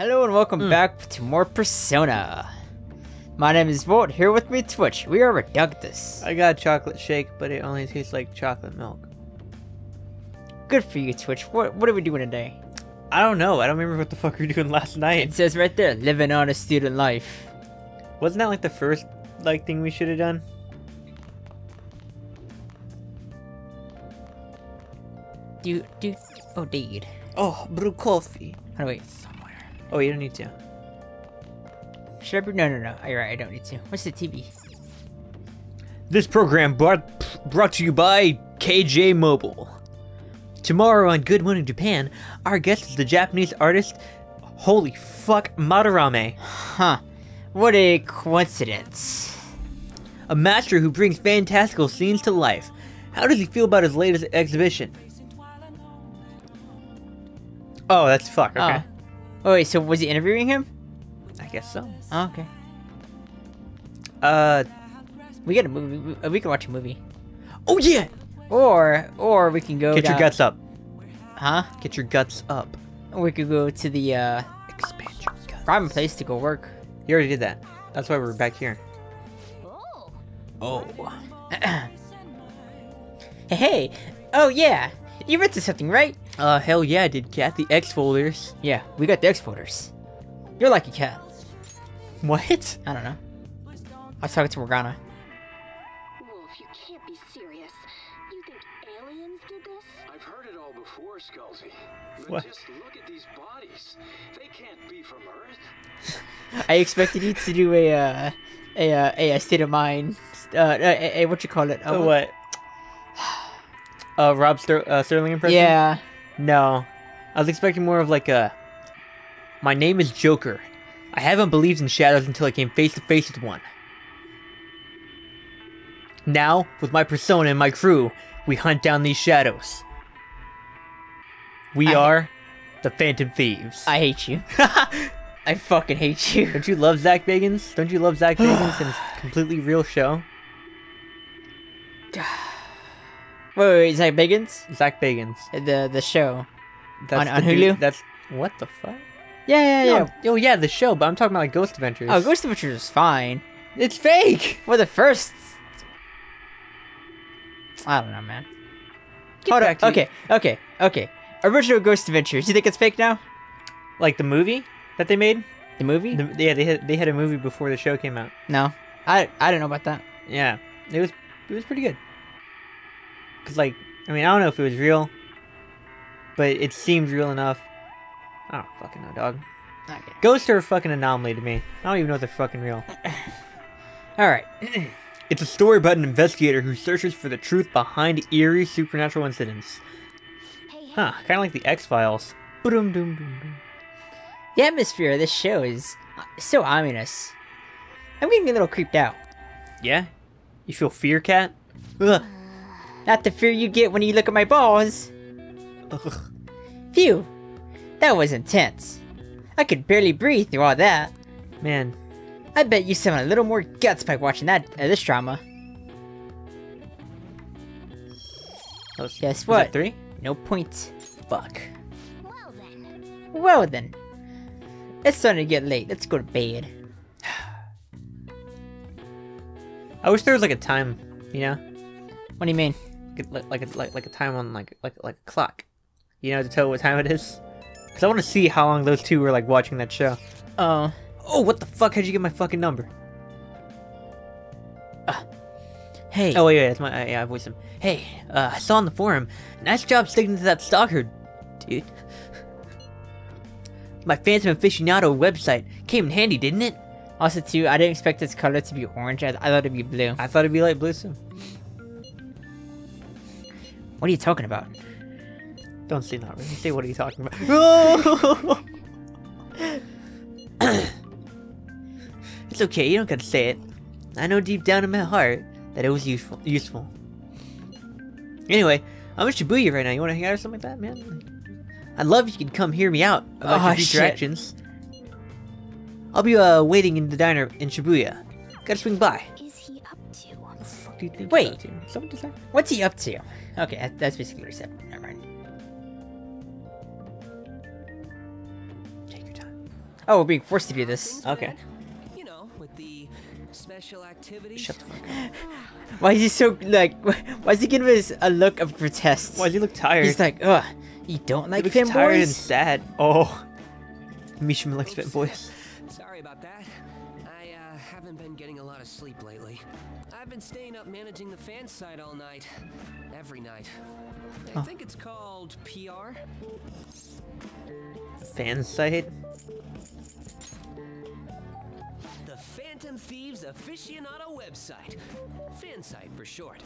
Hello and welcome hmm. back to more Persona. My name is Volt, here with me Twitch. We are Reductus. I got a chocolate shake, but it only tastes like chocolate milk. Good for you, Twitch. What, what are we doing today? I don't know. I don't remember what the fuck we were doing last night. It says right there, living on a student life. Wasn't that like the first like thing we should have done? Do, do, oh, deed. Oh, brew coffee. How do I, Oh, you don't need to. should I, be- no, no, no. You're right, I don't need to. What's the TV? This program brought brought to you by KJ Mobile. Tomorrow on Good Morning Japan, our guest is the Japanese artist. Holy fuck, Madarame, Huh. What a coincidence. a master who brings fantastical scenes to life. How does he feel about his latest exhibition? Oh, that's fuck. Okay, Oh, wait, so was he interviewing him? I guess so. Oh, okay. Uh, We got a movie. we- We can watch a movie. oh yeah. Or, or we can go Get your guts up. Huh? Get your guts up. Or we could go to the, uh, Expand your guts. prime place to go work. You already did that. That's why we're back here. Oh. Hey, hey! Oh yeah! You rented something, right? Uh, hell yeah, I did cat the X folders. Yeah, we got the X folders. You're like a cat. What? I don't know. I was talking to Morgana. Wolf, you can't be serious. You think aliens did this? I've heard it all before, Scalzi. But What? just look at these bodies. They can't be from Earth. I expected you to do a, uh, a, uh, a, a state of mind, uh, a, a, what you call it? Uh, what? Uh, Rob Ster- uh, Sterling impression? Yeah. No. I was expecting more of like a. My name is Joker. I haven't believed in shadows until I came face to face with one. Now, with my persona and my crew, we hunt down these shadows. We I- are the Phantom Thieves. I hate you. I fucking hate you. Don't you love Zach Bagans? Don't you love Zach Bagans and his completely real show? Wait, wait, that Biggins? Zach Bagans. Uh, the, the show. That's On- on the dude- Hulu? That's what the fuck? Yeah, yeah, yeah. No, oh yeah, the show, but I'm talking about like Ghost Adventures. Oh, Ghost Adventures is fine. It's fake. Well, the first. I don't know, man. Get Hold back on. Okay, okay, okay. Original Ghost Adventures. You think it's fake now? Like the movie that they made. The movie? The, yeah, they had they had a movie before the show came out. no, I I don't know about that. Yeah, it was it was pretty good. Cause like I mean I don't know if it was real, but it seemed real enough. I don't fucking know, dog. Okay. Ghosts are a fucking anomaly to me. I don't even know if they're fucking real. All right. It's a story about an investigator who searches for the truth behind eerie supernatural incidents. Hey, hey, Huh, kind of like the X Files. Boom, doom, doom, doom. The atmosphere of this show is uh, so ominous. I'm getting a little creeped out. Yeah, you feel fear, cat? Ugh. Not the fear you get when you look at my balls. Ugh. Phew. That was intense. I could barely breathe through all that. Man, I bet you summoned a little more guts by watching that uh, this drama. that was, Guess was what? three? No point. Fuck. well then. Well then. It's starting to get late. Let's go to bed. I wish there was like a time, you know, What do you mean? Like a, like a, like, like a time on like like like a clock, you know, to tell what time it is. Cause I want to see how long those two were like watching that show. Oh. Oh, what the fuck? How'd you get my fucking number? Uh, Hey. Oh wait, wait, that's my uh, yeah. I voiced him. Hey, uh, I saw on the forum. Nice job sticking to that stalker, dude. My Phantom Aficionado website came in handy, didn't it? Also, too, I didn't expect this color to be orange. I, I thought it'd be blue. I thought it'd be light blue soon. What are you talking about? Don't say not really. Say what are you talking about? it's okay. You don't gotta say it. I know deep down in my heart that it was useful. Useful. Anyway, I'm in Shibuya right now. You want to hang out or something like that, man? I'd love if you could come hear me out about Oh, your future shit. actions. I'll be uh, waiting in the diner in Shibuya. Gotta swing by. Do you think? Wait. about, dude? Someone just What's he up to? Okay, that's basically what he said. Never mind. Take your time. Oh, we're being forced to do this. Okay. You know, with the special activities. Shut the fuck up. Why is he so like? Why is he giving us a look of protest? Why does he look tired? He's like, ugh, you don't like he looks tired and fanboys? sad. Oh. Mishima likes fanboys. Lot of sleep lately. I've been staying up managing the fan site all night. Every night. I think it's called PR. Fan site? The Phantom Thieves aficionado website. Fan site for short.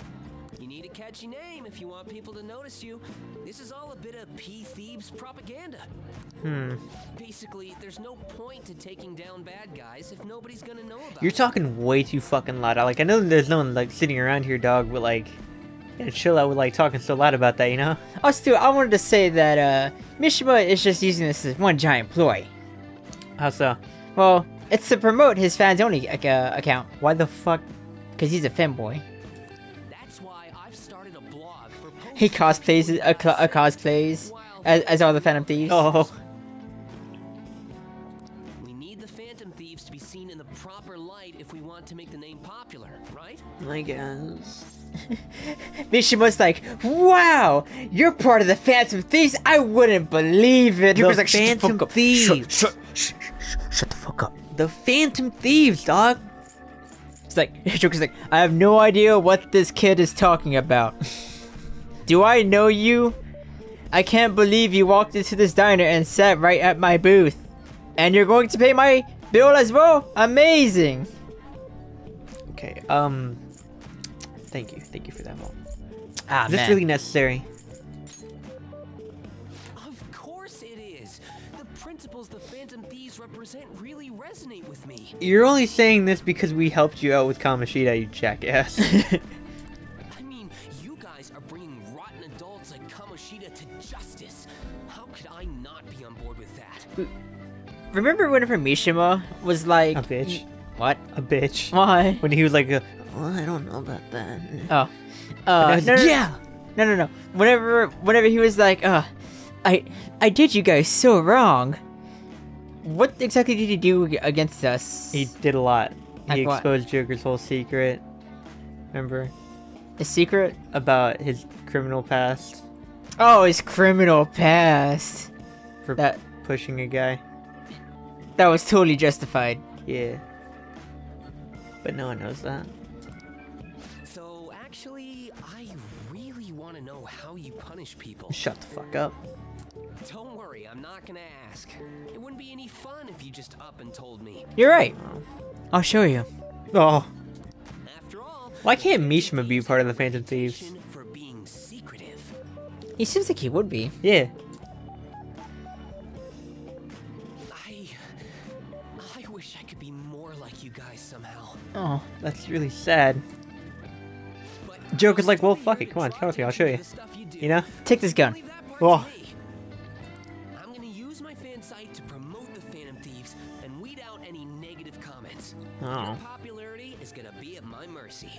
You need a catchy name if you want people to notice you. This is all a bit of P Thieves propaganda. Hmm. Basically, there's no point to taking down bad guys if nobody's gonna know about You're it. talking way too fucking loud. I- Like, I know there's no one, like, sitting around here, dog, but, like, yeah, chill out with, like, talking so loud about that, you know? Also, I wanted to say that uh, Mishima is just using this as one giant ploy. How so? Well, it's to promote his fans only ac- uh, account Why the fuck? because he's a fanboy. He posts cosplays a, cl- a cosplays as, as all the Phantom Thieves. Oh. We need the Phantom Thieves to be seen in the proper light if we want to make the name popular, right? I guess. Mishima's like, wow, you're part of the Phantom Thieves. I wouldn't believe it. The Joker's like, "Shut the Phantom fuck. Thieves." Shut, shut, shh, shh, shut the fuck up. The Phantom Thieves, dog. It's like Joker's like, I have no idea what this kid is talking about. Do I know you? I can't believe you walked into this diner and sat right at my booth. And you're going to pay my bill as well? Amazing. Okay, um. Thank you. Thank you for that, Volt. Ah, Is this man. really necessary? Of course it is. The principles the Phantom Thieves represent really resonate with me. You're only saying this because we helped you out with Kamoshida, you jackass. Remember whenever Mishima was like, A bitch. What? A bitch. Why? When he was like, uh, well, I don't know about that. Oh. Uh, was no, no, yeah! No, no, no. Whenever, whenever he was like, uh, I, I did you guys so wrong. What exactly did he do against us? He did a lot. Like he what? exposed Joker's whole secret. Remember? a secret? About his criminal past Oh, his criminal past. for That, pushing a guy. That was totally justified. Yeah. But no one knows that. So, actually, I really want to know how you punish people. Shut the fuck up. Don't worry, I'm not gonna ask. It wouldn't be any fun if you just up and told me. You're right. I'll show you. Oh. After all, Why can't Mishima be part of the Phantom Thieves? for being secretive. He seems like he would be. Yeah. Oh, That's really sad. Joker's like, well, fuck it. Come on, come with me. I'll show you. you know? take this gun. Leave Oh. I'm gonna use my fan site to promote the Phantom Thieves and weed out any negative comments. Your Oh. popularity is gonna be at my mercy.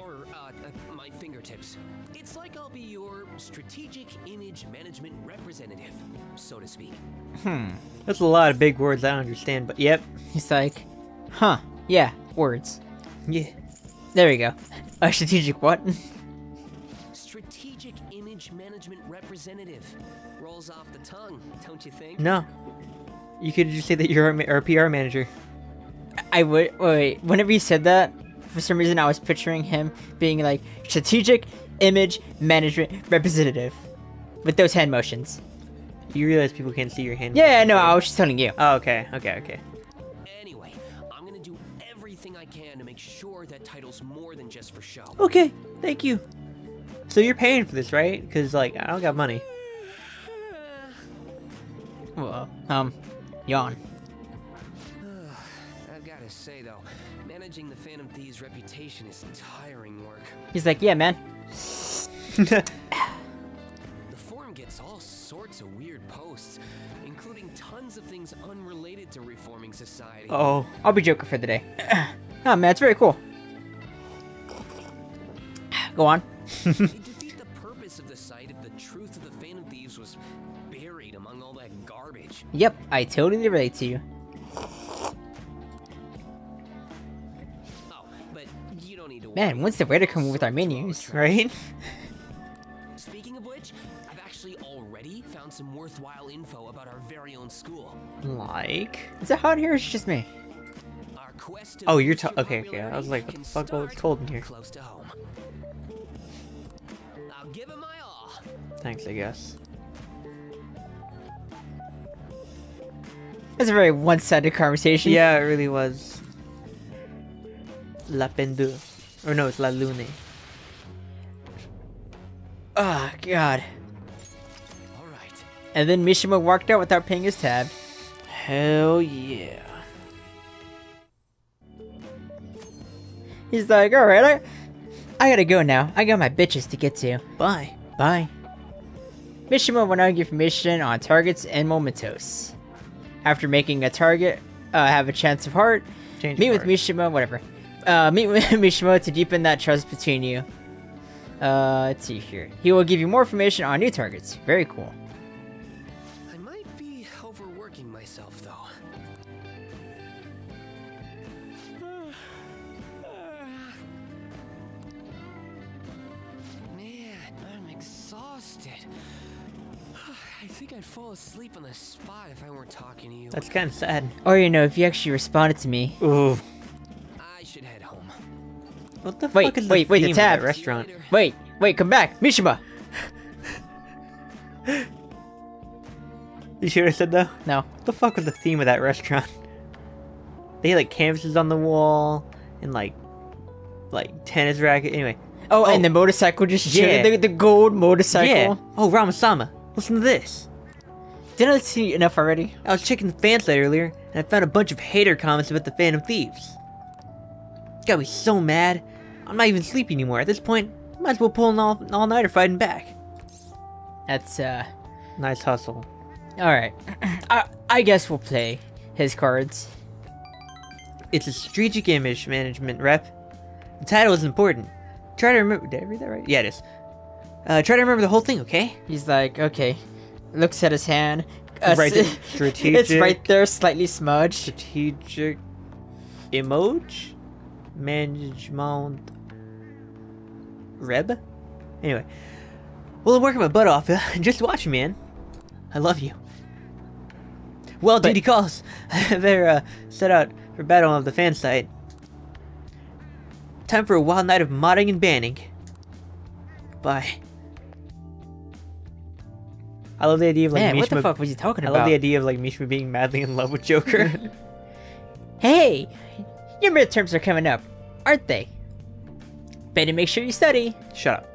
Or, uh, at my fingertips. It's like I'll be your strategic image management representative, so to speak. Hmm. That's a lot of big words I don't understand, but yep. He's like, huh? Yeah, words. Yeah. There we go. A strategic what? Strategic image management representative. Rolls off the tongue, don't you think? No. You could just say that you're our, ma- our PR manager. I would wait. Whenever you said that, for some reason I was picturing him being like strategic image management representative, with those hand motions. You realize people can't see your hand. Yeah, no, I was just telling you. Oh, okay, okay, okay. Title's more than just for show. Okay, thank you. So you're paying for this, right? Because, like, I don't got money. Well, um, yawn. I've gotta say though, managing the Phantom Thieves' reputation is tiring work. He's like, yeah, man. The forum gets all sorts of weird posts, including tons of things unrelated to reforming society. oh, I'll be Joker for the day. oh man, it's very cool go on. the purpose of the site if the truth of the Phantom Thieves was buried among all that garbage. Yep, I totally relate to you. Oh, but you don't need to Man, when's the waiter to come so with our menus, right? Speaking of which, I've actually already found some worthwhile info about our very own school. Like? Is it hot here or is it just me? oh, you're talking. Okay, okay. I was like, what the fuck was told in here? Close to home. Thanks, I guess. That's a very one-sided conversation. Yeah, it really was. La Pendu. Or no, it's La Lune. Oh, God. All right. And then Mishima walked out without paying his tab. Hell yeah. He's like, alright, I, I gotta go now. I got my bitches to get to. Bye. Bye. Mishima will now give information on targets and mementos. After making a target uh, have a chance of heart, Change meet of with heart. Mishima, whatever. Uh, meet with Mishima to deepen that trust between you. Uh, let's see here. He will give you more information on new targets. Very cool. Talking to you. That's kind of sad. Or, you know, if you actually responded to me. Ooh. I should head home. What the Wait, fuck is wait, the wait, the theme of tab. that restaurant? Wait, wait, come back. Mishima! You should have said though. No. What the fuck was the theme of that restaurant? They had like canvases on the wall and like like tennis racket. Anyway. Oh, Oh. and the motorcycle just chilling. Yeah. The, the gold motorcycle. Yeah. Oh, Ramasama. Listen to this. Didn't I see enough already? I was checking the fan site earlier and I found a bunch of hater comments about the Phantom Thieves. Got me so mad. I'm not even sleepy anymore. At this point, might as well pull an all all nighter fighting back. That's, uh... Nice hustle. Alright. I, I guess we'll play his cards. It's a strategic image management rep. The title is important. Try to remember. Did I read that right? Yeah, it is. Uh, try to remember the whole thing, okay? He's like, okay. Looks at his hand. Uh, Right, strategic. It's right there, slightly smudged. Strategic emoji management reb. Anyway, well, I'm working my butt off. Just watch, man. I love you. Well, But- duty calls. I better uh, set out for battle of the fan site. Time for a wild night of modding and banning. Bye. I love the idea of like Man, what the fuck was he talking about? I love the idea of like Mishima being madly in love with Joker. Hey! Your midterms are coming up, aren't they? Better make sure you study. Shut up.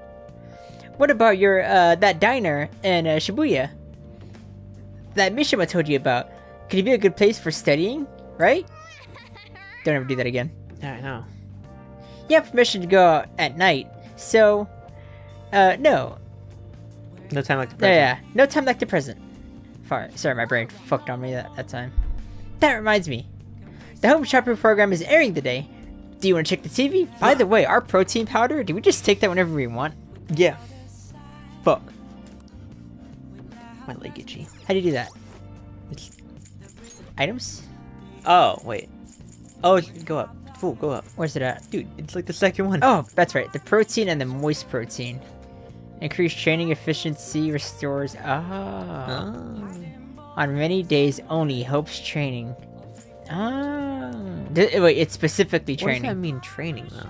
What about your, uh, that diner in uh, Shibuya? That Mishima told you about. Could it be a good place for studying, right? Don't ever do that again. I know. You have permission to go out at night, so, uh, no. No time like the Yeah, present. yeah, no time like the present. Far, sorry, my brain fucked on me that, that time. That reminds me. The home shopping program is airing today. Do you want to check the TV? By the way, our protein powder, do we just take that whenever we want? Yeah. Fuck. My leg itchy. How do you do that? It's... Items? Oh, wait. Oh, go up. Fool, go up. Where's it at? Dude, it's like the second one. Oh, that's right. The protein and the moist protein. Increased training efficiency restores. Ah. Ah. On many days only helps training. Ah. Th- wait, it's specifically training. What does that mean, training, though?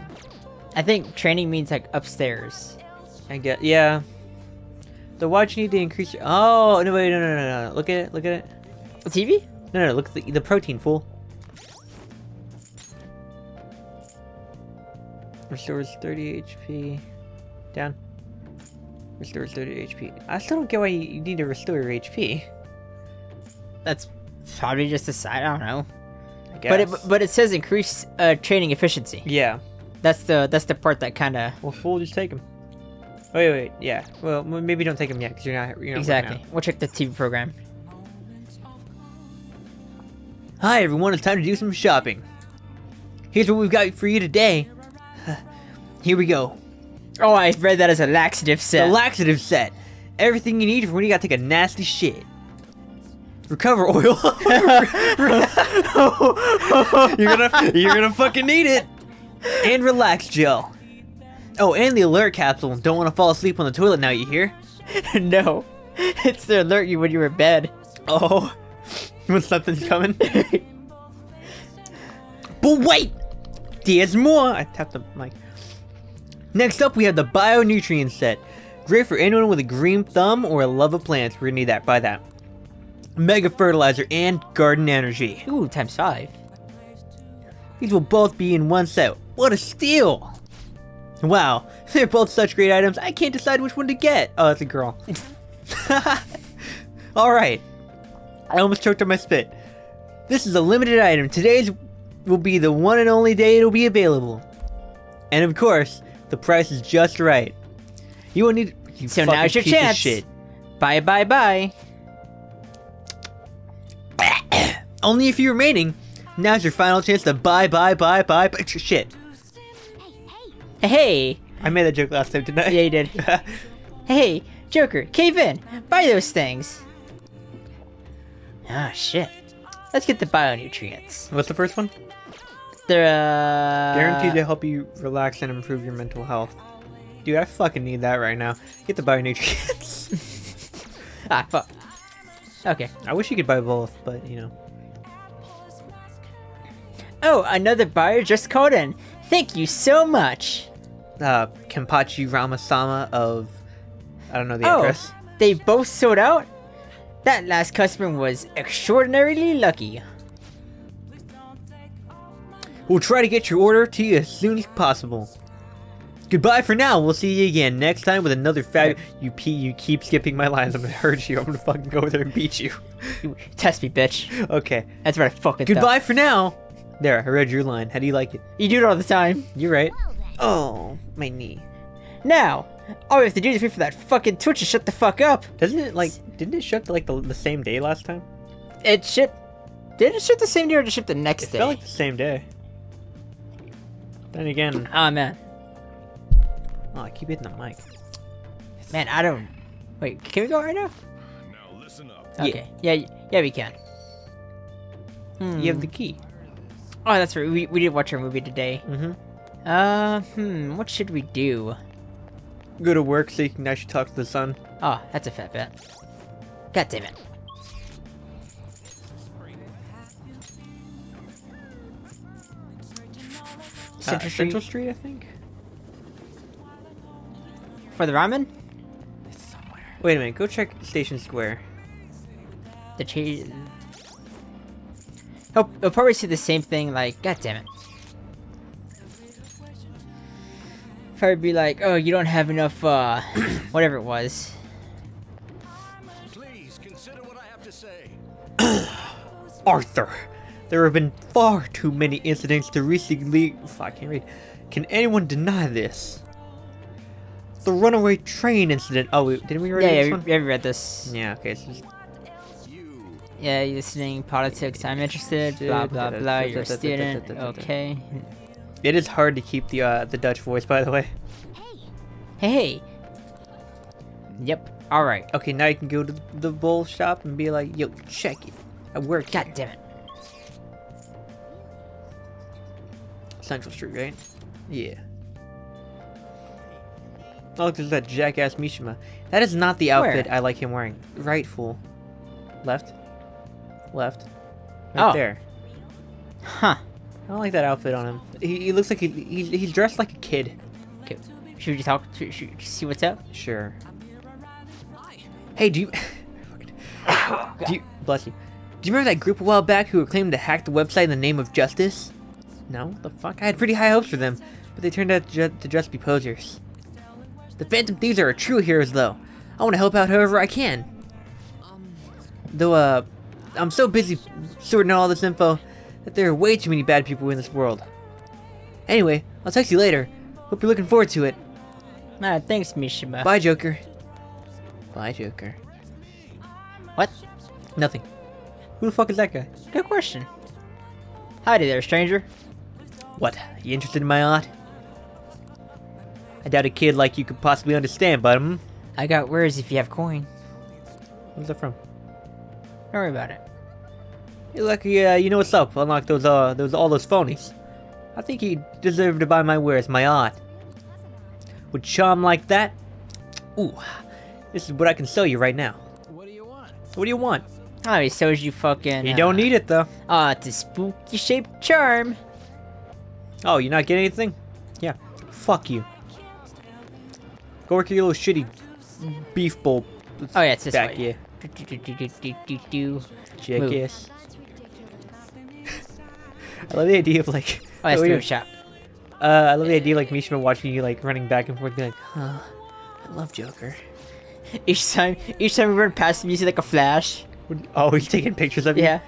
I think training means like upstairs. I get... Yeah. So why'd you need to increase your... Oh, no, wait, no, no, no, no. Look at it, look at it. TV? No, no, look at the, the protein, fool. Restores 30 HP. Down. Restores 30 HP. I still don't get why you need to restore your HP. That's probably just a side. I don't know. I. But it, but it says increase uh, training efficiency. yeah. That's the that's the part that kind of Well, fool, just take him. Wait, wait, yeah. Well, maybe don't take him yet, because you're not. You're not exactly. We'll check the TV program. Hi, everyone. It's time to do some shopping. Here's what we've got for you today. Here we go. Oh, I read that as a laxative set. The laxative set. Everything you need for when you gotta take a nasty shit. Recover oil. you're gonna you're gonna fucking need it. And relax gel. Oh, and the alert capsule. Don't want to fall asleep on the toilet now, you hear? no. It's to alert you when you're in bed. Oh, when something's coming. but wait! There's more! I tapped the mic. Next up, we have the Bionutrient set. Great for anyone with a green thumb or a love of plants. We're gonna need that. Buy that. Mega Fertilizer and Garden Energy. Ooh, times five. These will both be in one set. What a steal! Wow, they're both such great items, I can't decide which one to get. Oh, that's a girl. Alright. I almost choked on my spit. This is a limited item. Today's will be the one and only day it'll be available. And of course, the price is just right. You won't need. You So now's your chance. Shit. Bye bye bye. Only if you're remaining. Now's your final chance to buy, buy, buy, buy. buy shit. Hey. I made that joke last time, didn't I? Yeah, you did. Hey, Joker, cave in. Buy those things. Ah, shit. Let's get the bio nutrients. What's the first one? They're uh Guaranteed to help you relax and improve your mental health. Dude, I fucking need that right now. Get the bionutrients. Ah, fuck. Okay. I wish you could buy both, but you know. Oh, another buyer just called in. Thank you so much. Uh, Kenpachi Ramasama of. I don't know the Oh, address. they both sold out? That last customer was extraordinarily lucky. We'll try to get your order to you as soon as possible. Goodbye for now. We'll see you again next time with another fab. You pee. You keep skipping my lines. I'm gonna hurt you. I'm gonna fucking go over there and beat you. You test me, bitch. Okay. That's what I fucking Goodbye for now. There, I read your line. How do you like it? You do it all the time. You're right. Oh, my knee. Now, all we have to do is wait for that fucking Twitch to shut the fuck up. Doesn't it like? Didn't it ship like the, the same day last time? It shipped. Did it ship the same day or did it ship the next It day? felt like the same day. Then again, oh man, oh, I keep hitting the mic. man, I don't. Wait, can we go right now? Now listen up. Okay. Yeah, yeah, yeah we can. Hmm. You have the key. Oh, that's right. We we did watch our movie today. Mm-hmm. Uh, hmm. What should we do? Go to work so you can actually talk to the sun. Oh, that's a fat bet. God damn it. Uh, Central Street Central Street, I think. for the ramen? Wait a minute. Go check Station Square. The cheese. He'll, he'll probably see the same thing. Like, god damn it. Probably be like, oh, you don't have enough. uh... whatever it was. Please consider what I have to say. Arthur, there have been far too many incidents to recently. Fuck, I can't read. Can anyone deny this? The runaway train incident. Oh, wait, didn't we read Yeah, this yeah, one? we, yeah, we read this. Yeah. Okay. So. Yeah, you listening, politics, I'm interested, blah blah blah, you're a student, okay. it is hard to keep the uh, the Dutch voice, by the way. Hey. Hey! Yep, alright. Okay, now you can go to the bowl shop and be like, "Yo, check it. I work God here." damn it. Central Street, right? Yeah. Oh, look, there's that jackass Mishima. That is not the outfit Where? I like him wearing. Right, fool. Left. Left. Right Oh. there. Huh. I don't like that outfit on him. He, he looks like he, he's, he's dressed like a kid. Okay. Should we talk? Should, should we see what's up? Sure. Hey, do you... do you... Bless you. Do you remember that group a while back who claimed to hack the website in the name of justice? No? The fuck? I had pretty high hopes for them, but they turned out to, ju- to just be posers. The Phantom Thieves are true heroes, though. I want to help out however I can. Though, uh, I'm so busy sorting out all this info that there are way too many bad people in this world. Anyway, I'll text you later. Hope you're looking forward to it. Ah, thanks, Mishima. Bye, Joker. Bye, Joker. What? Nothing. Who the fuck is that guy? Good question. Howdy there, stranger. What? You interested in my art? I doubt a kid like you could possibly understand, but um, I got words if you have coin. where's that from? Don't worry about it. You're lucky, uh, you know what's up. Unlike those, uh, those all those phonies. I think you deserve to buy my wares, my art. With charm like that, ooh, this is what I can sell you right now. What do you want? What do you want? Oh, he shows you fucking. You don't need it though. Ah, it's a spooky shaped charm. Oh, you not getting anything? Yeah. Fuck you. Go work your little shitty beef bowl. Oh yeah, it's this back way. here. Jackass. I love the idea of like. Oh, that's move shop. Uh, I love the idea like Mishima watching you like running back and forth, be like, huh, I love Joker. Each time, each time we run past him, you see like a flash. Oh, he's taking pictures of you. Yeah.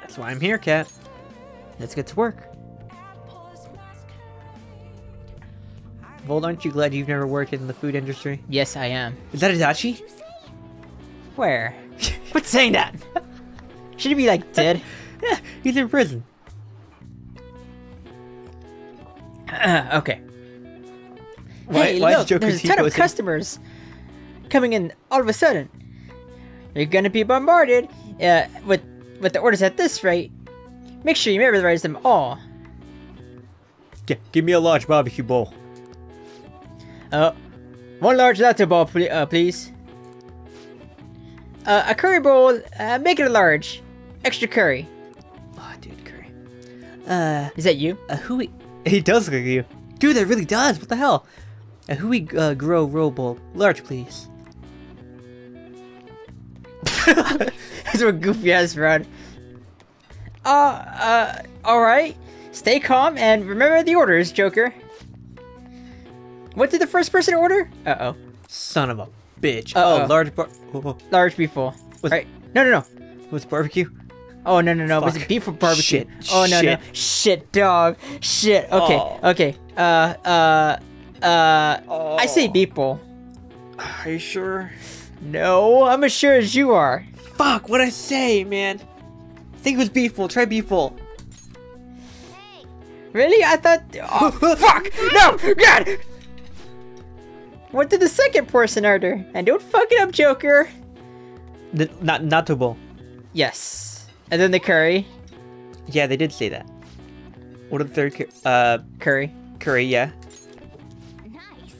That's why I'm here, cat. Let's get to work. Volt, aren't you glad you've never worked in the food industry? Yes, I am. Is that Itachi? Where? What's saying that. Should he be like dead? Yeah, he's in prison. okay. Why- hey, why look, there's a ton of customers coming in all of a sudden. You're gonna be bombarded uh, with with the orders at this rate. Make sure you memorize them all. G- give me a large barbecue bowl. Uh, one large latte bowl, ple- uh, please. Uh, a curry bowl. Uh, make it a large. Extra curry. Oh, dude, curry. Uh, Is that you? a who? He does look like you. Dude, that really does. What the hell? A hui uh, grow roll bowl. Large, please. That's what goofy ass run. Uh, uh, alright. Stay calm and remember the orders, Joker. What did the first person order? Uh oh. Son of a bitch. Uh-oh. Oh, large bar. Oh, oh. Large beef bowl. Was- Right. No, no, no. What's barbecue? Oh, no, no, no. Was Fuck. it beef or barbecue? Shit. Oh, no, no. Shit. Shit, dog. Shit. Okay, Oh. okay. Uh, uh, uh, I say Oh. beef bowl. Are you sure? No, I'm as sure as you are. Fuck, what'd I say, man? I think it was beef bowl. Try beef bowl. Really? I thought. Oh, fuck! No! God! What did the second person order? And don't fuck it up, Joker. The, not natto bowl. Yes. And then the curry. Yeah, they did say that. What are the third? Uh, Curry. curry. Yeah. Nice.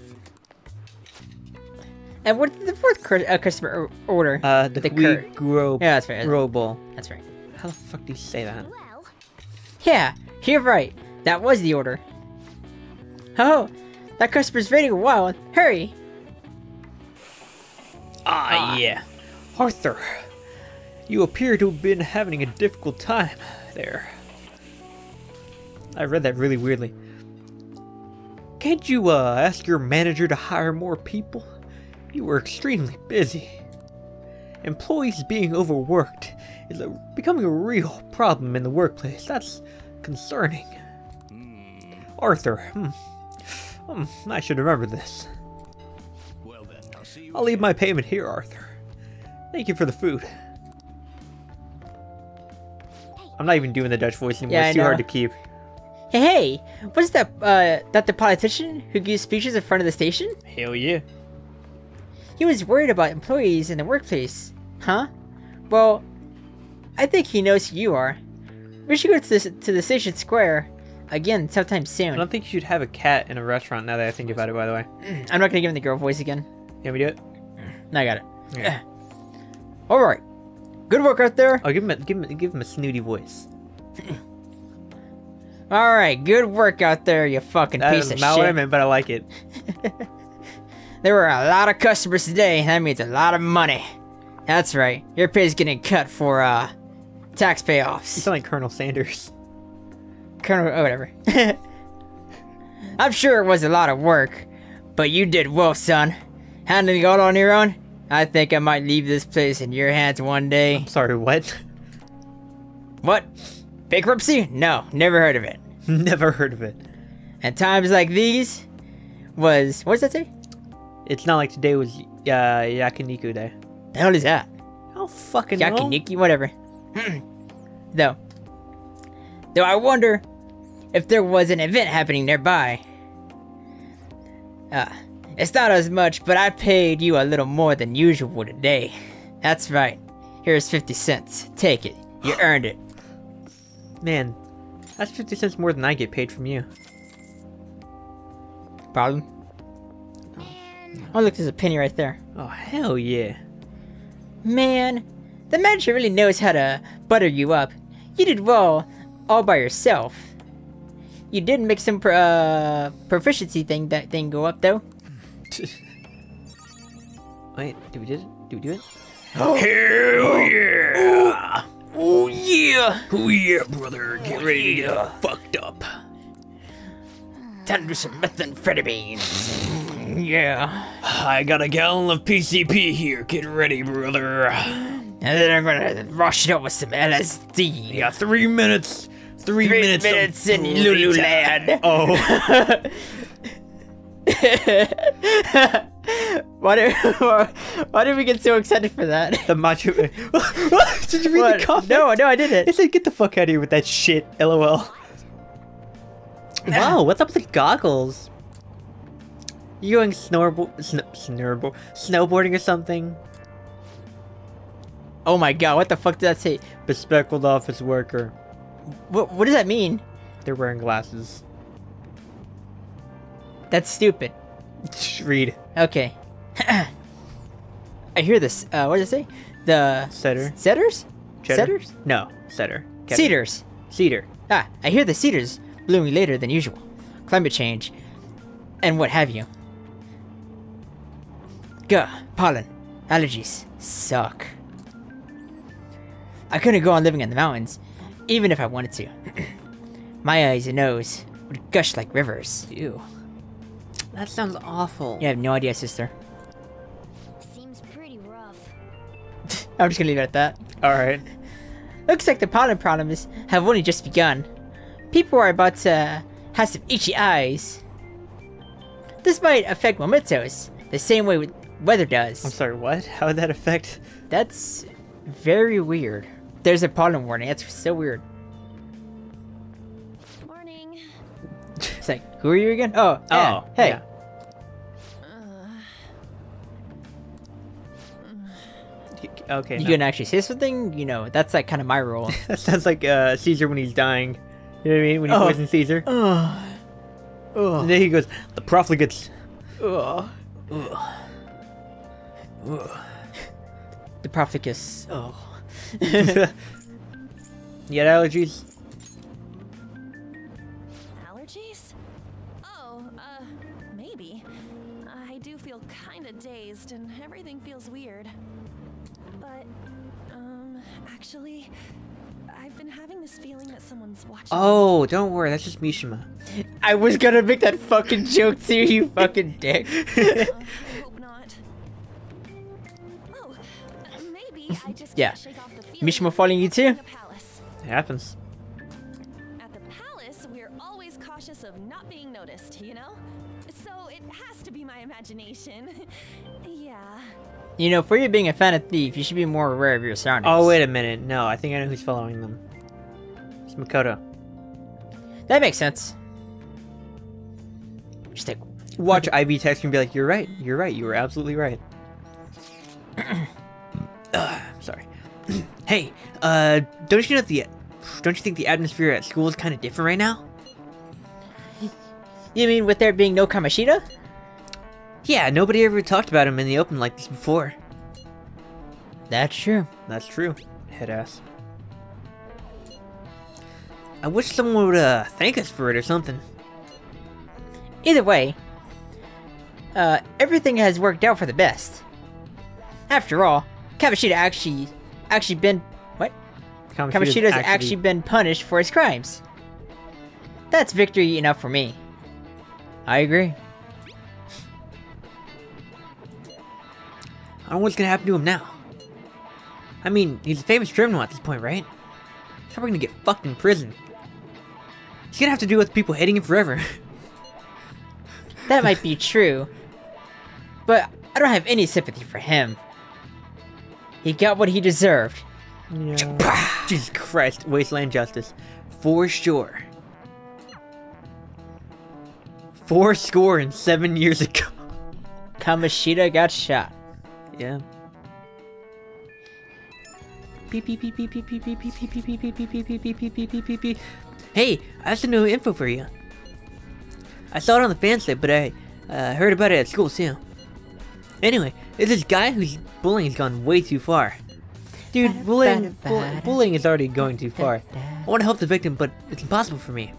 And what did the fourth uh, customer order? Uh, the, The hui cur- grow yeah, that's right. grow bowl. That's right. How the fuck do you say that? Well, Yeah, you're right. That was the order. Oh, that customer's waiting a while. Hurry. Ah, yeah. Arthur, you appear to have been having a difficult time there. I read that really weirdly. Can't you uh, ask your manager to hire more people? You were extremely busy. Employees being overworked is a, becoming a real problem in the workplace. That's concerning. Arthur, hmm. Hmm, I should remember this. Well then, I'll see you. I'll leave my payment here, Arthur. Thank you for the food. I'm not even doing the Dutch voice anymore. Yeah, it's too hard to keep. Hey, hey, was that uh that the politician who gives speeches in front of the station? Hell yeah. He was worried about employees in the workplace, huh? Well, I think he knows who you are. We should go to the to the station square again sometime soon. I don't think you should have a cat in a restaurant now that I think about it, by the way. Mm, I'm not gonna give him the girl voice again. Can we do it? No, I got it. Okay. All right, good work out there. Oh, give him a, give him, a- give him a snooty voice. All right, good work out there, you fucking That piece of not shit. what I meant, but I like it. There were a lot of customers today. That means a lot of money. That's right. Your pay's getting cut for uh tax You payoffs. sound like Colonel Sanders. Colonel, oh, whatever. I'm sure it was a lot of work, but you did well, son. Handling it all on your own. I think I might leave this place in your hands one day. Sorry, what? What? Bankruptcy? No, never heard of it. Never heard of it. At times like these was what does that say? It's not like today was uh, Yakiniku Day. The hell is that? How fucking. Yakiniki, whatever. Though. Though I wonder if there was an event happening nearby. Uh, it's not as much, but I paid you a little more than usual today. That's right. Here's 50 cents. Take it. You earned it. Man, that's 50 cents more than I get paid from you. Problem. Oh look, there's a penny right there. Oh hell yeah. Man, the manager really knows how to butter you up. You did well all by yourself. You did make some pr- uh, proficiency thing that thing go up though. Wait, did we do it? Did we do it? Oh yeah! Oh yeah! Oh yeah, brother. Get ready to get fucked up. Time to do some methamphetamines. Yeah. I got a gallon of PCP here. Get ready, brother. And then I'm gonna rush it up with some LSD. Got three minutes. Three, Three minutes, minutes, in. Lululand. Oh. why did why did we get so excited for that? the macho. did you read What? the comment? No, no, I didn't. It said, "Get the fuck out of here with that shit." LOL. Wow, what's up with the goggles? You going snowboard, sn- snowboard, snowboarding or something? Oh my god, what the fuck did that say? Bespectacled office worker. What what does that mean? They're wearing glasses. That's stupid. Read. Okay. I hear this. Uh, what does it say? The Setter. setters? Cheddar? Setters? No, setter. Cedars. Cedar. Ah, I hear the cedars blooming later than usual. Climate change, and what have you. Gah, pollen, allergies suck. I couldn't go on living in the mountains, even if I wanted to. My eyes and nose would gush like rivers. Ew. That sounds awful. You have no idea, sister. Seems pretty rough. I'm just gonna leave it at that. Alright. Looks like the pollen problems have only just begun. People are about to have some itchy eyes. This might affect mementos the same way weather does. I'm sorry, what? How would that affect? That's very weird. There's a pollen warning. That's so weird. Morning. It's like, who are you again? Oh, Ann. Oh, hey. yeah. Okay. You no. gonna actually say something? You know, that's like kind of my role. That sounds like uh, Caesar when he's dying. You know what I mean? When he Oh. poisons Caesar. Ugh. And then he goes, the profligates. Ugh. The proflicus. Oh. you had allergies? Allergies? Oh, uh, maybe. I do feel kinda dazed and everything feels weird. But, um, actually, I've been having this feeling that someone's watching. Oh, don't worry. That's just Mishima. I was gonna make that fucking joke too, you fucking dick. Yeah. can't shake off the feeling Mishima following you too? in the palace. It happens. At the palace, we're always cautious of not being noticed, you know? So it has to be my imagination. yeah. You know, for you being a fan of Thief, you should be more aware of your surroundings. Oh, wait a minute. No, I think I know who's following them. It's Makoto. That makes sense. Just like, Watch Ivy text me and be like, you're right. You're right. You were absolutely right. Hey, uh, don't you know the... Don't you think the atmosphere at school is kind of different right now? you mean with there being no Kamoshida? Yeah, nobody ever talked about him in the open like this before. That's true. That's true. Head ass. I wish someone would uh, thank us for it or something. Either way, uh, everything has worked out for the best. After all, Kamoshida actually, actually been, what? Kamoshida's actually been punished for his crimes. That's victory enough for me. I agree. I don't know what's gonna happen to him now. I mean, he's a famous criminal at this point, right? He's probably gonna get fucked in prison. He's gonna have to deal with people hating him forever. That might be true, but I don't have any sympathy for him. He got what he deserved. Yeah. Jesus Christ, wasteland justice. For sure. Four score and seven years ago. Kamoshida got shot. Yeah. Hey, I have some new info for you. I saw it on the fan site, but I uh, heard about it at school too. Anyway, there's this guy whose bullying has gone way too far. Dude, bullying, bull- bullying is already going too far. I want to help the victim, but it's impossible for me.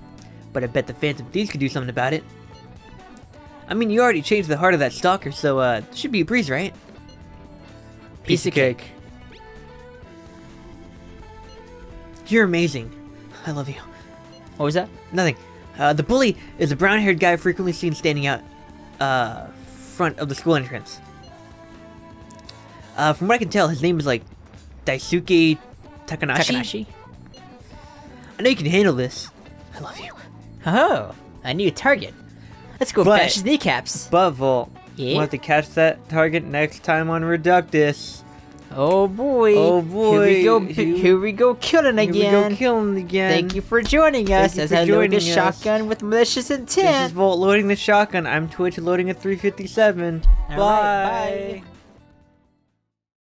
But I bet the Phantom Thieves could do something about it. I mean, you already changed the heart of that stalker, so uh, should be a breeze, right? Piece of cake. You're amazing. I love you. What was that? Nothing. Uh, the bully is a brown-haired guy frequently seen standing out, uh, front of the school entrance. Uh, from what I can tell, his name is like Daisuke Takanashi. Takanashi? I know you can handle this. I love you. Oh, a new target. Let's go But- bash his kneecaps. But Volt, Yeah? we'll have to catch that target next time on Reductus. Oh boy. Oh, boy. Here we go. Here, here we go killing again. Here we go killing again. Thank you for joining us Thank you as for I load this joining us. shotgun with malicious intent. This is. Volt loading the shotgun. I'm Twitch loading a 357. All bye. right, bye.